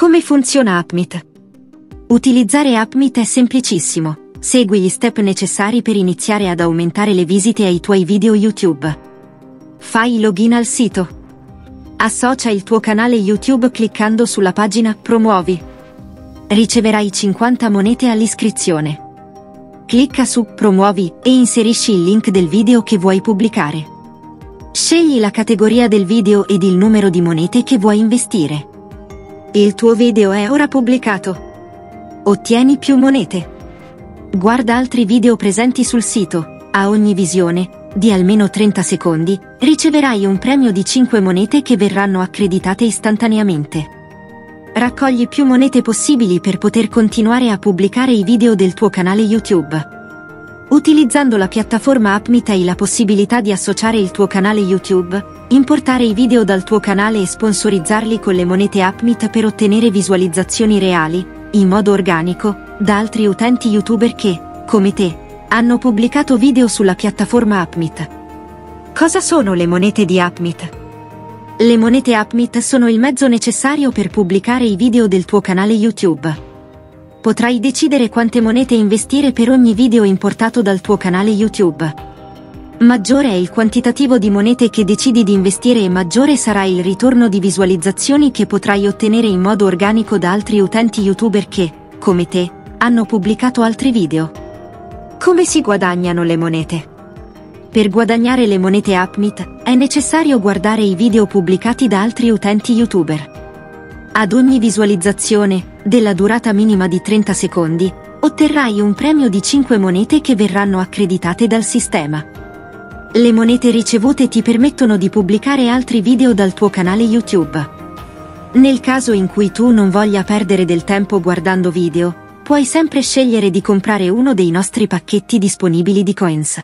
Come funziona Upmeet? Utilizzare Upmeet è semplicissimo. Segui gli step necessari per iniziare ad aumentare le visite ai tuoi video YouTube. Fai login al sito. Associa il tuo canale YouTube cliccando sulla pagina Promuovi. Riceverai 50 monete all'iscrizione. Clicca su Promuovi e inserisci il link del video che vuoi pubblicare. Scegli la categoria del video ed il numero di monete che vuoi investire. Il tuo video è ora pubblicato. Ottieni più monete. Guarda altri video presenti sul sito. A ogni visione, di almeno 30 secondi, riceverai un premio di 5 monete che verranno accreditate istantaneamente. Raccogli più monete possibili per poter continuare a pubblicare i video del tuo canale YouTube. Utilizzando la piattaforma Upmeet hai la possibilità di associare il tuo canale YouTube, importare i video dal tuo canale e sponsorizzarli con le monete Upmeet per ottenere visualizzazioni reali, in modo organico, da altri utenti youtuber che, come te, hanno pubblicato video sulla piattaforma Upmeet. Cosa sono le monete di Upmeet? Le monete Upmeet sono il mezzo necessario per pubblicare i video del tuo canale YouTube. Potrai decidere quante monete investire per ogni video importato dal tuo canale YouTube. Maggiore è il quantitativo di monete che decidi di investire e maggiore sarà il ritorno di visualizzazioni che potrai ottenere in modo organico da altri utenti youtuber che, come te, hanno pubblicato altri video. Come si guadagnano le monete? Per guadagnare le monete Upmeet è necessario guardare i video pubblicati da altri utenti youtuber. Ad ogni visualizzazione, della durata minima di 30 secondi, otterrai un premio di 5 monete che verranno accreditate dal sistema. Le monete ricevute ti permettono di pubblicare altri video dal tuo canale YouTube. Nel caso in cui tu non voglia perdere del tempo guardando video, puoi sempre scegliere di comprare uno dei nostri pacchetti disponibili di coins.